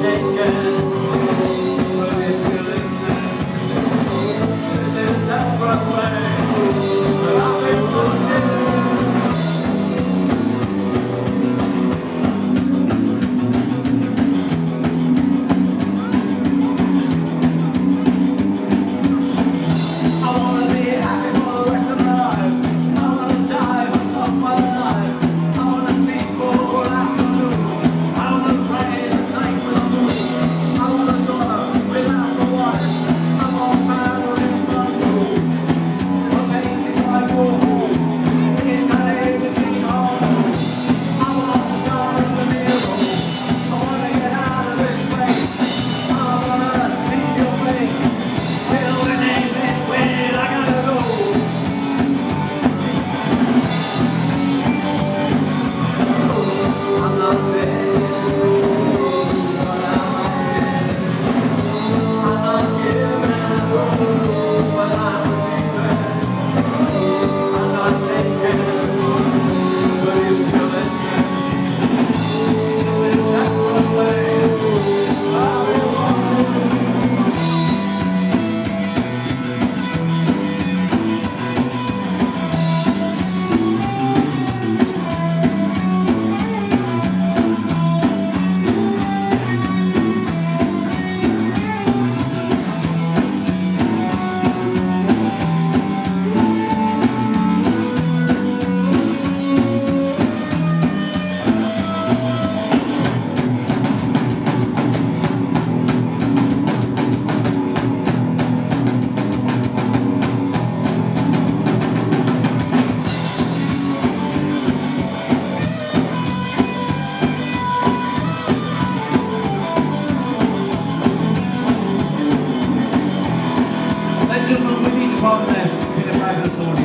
taken. Contest in the zone.